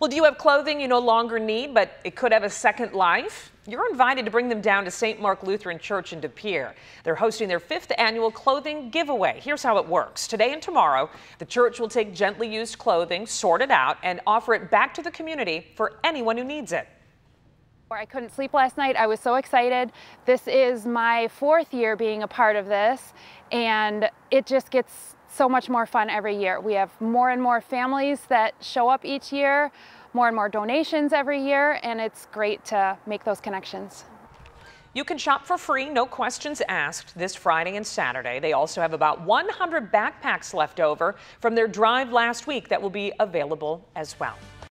Well, do you have clothing you no longer need, but it could have a second life? You're invited to bring them down to St. Mark Lutheran Church in De Pere. They're hosting their fifth annual clothing giveaway. Here's how it works. Today and tomorrow, the church will take gently used clothing, sort it out, and offer it back to the community for anyone who needs it. I couldn't sleep last night. I was so excited. This is my fourth year being a part of this, and it just gets so much more fun every year. We have more and more families that show up each year, more and more donations every year, and it's great to make those connections. You can shop for free, no questions asked, this Friday and Saturday. They also have about 100 backpacks left over from their drive last week that will be available as well.